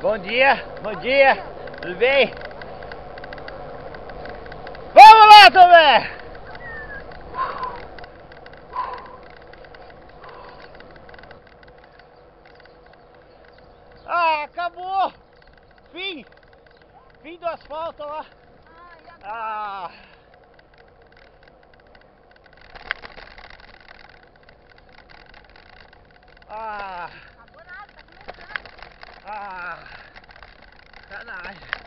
Bom dia, bom dia, tudo bem? Vamos lá, Tomé! Ah, acabou! Fim! Fim do asfalto lá! Ah! Ah! Ah! out of the eye.